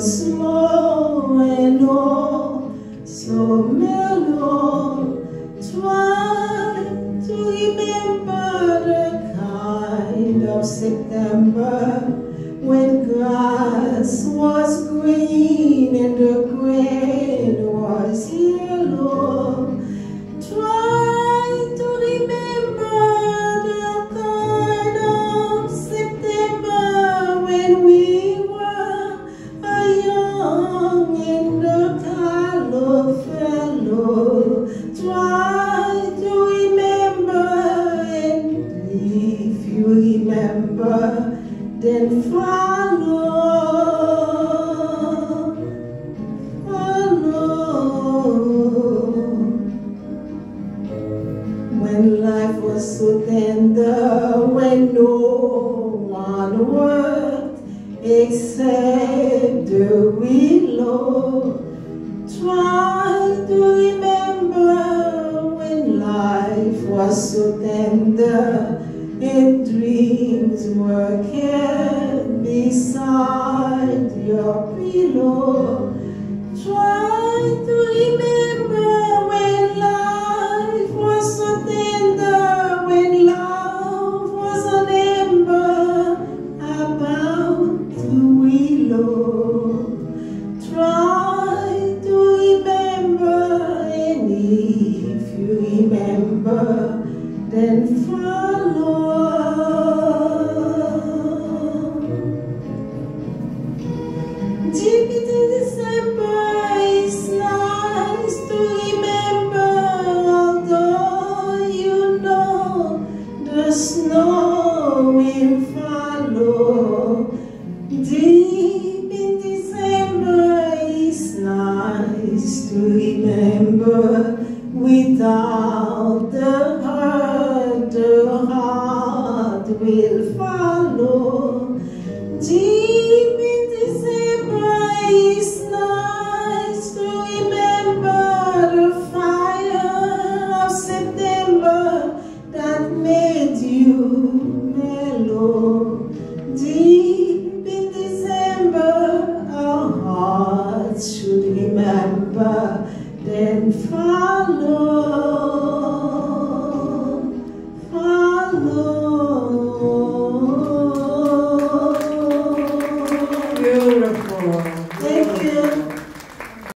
slow and all so mellow. Try to remember the kind of September when tender, when no one worked except the willow. Try to remember when life was so tender and dreams were kept beside your pillow. Try then follow. Deep December, it's nice to remember, although you know the snow will follow. Deep in December, it's nice to remember, without the hurt, will follow.